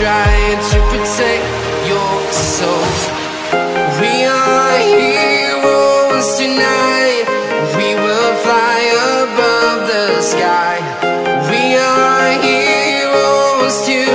trying to protect your soul. We are heroes tonight We will fly above the sky We are heroes tonight